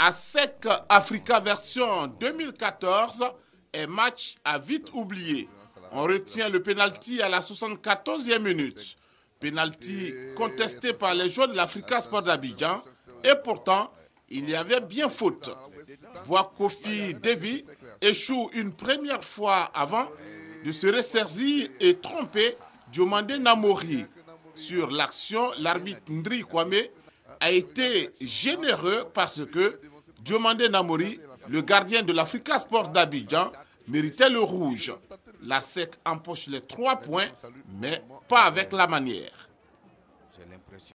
À SEC Africa version 2014, un match à vite oublié. On retient le penalty à la 74e minute. Penalty contesté par les joueurs de l'Africa Sport d'Abidjan. Et pourtant, il y avait bien faute. Boakofi Devi échoue une première fois avant de se ressaisir et tromper Diomandé Namori. Sur l'action, l'arbitre Ndri Kwame a été généreux parce que Diomandé Namori, le gardien de l'Africa Sport d'Abidjan, méritait le rouge. La SEC empoche les trois points, mais pas avec la manière.